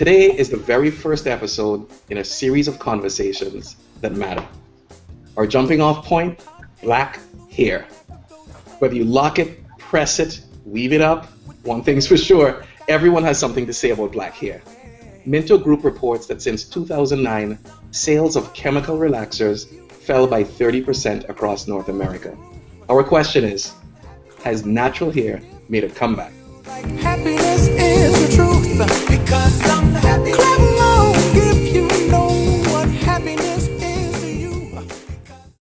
Today is the very first episode in a series of conversations that matter. Our jumping off point black hair. Whether you lock it, press it, weave it up, one thing's for sure everyone has something to say about black hair. Mintel Group reports that since 2009, sales of chemical relaxers fell by 30% across North America. Our question is Has natural hair made a comeback? Happiness.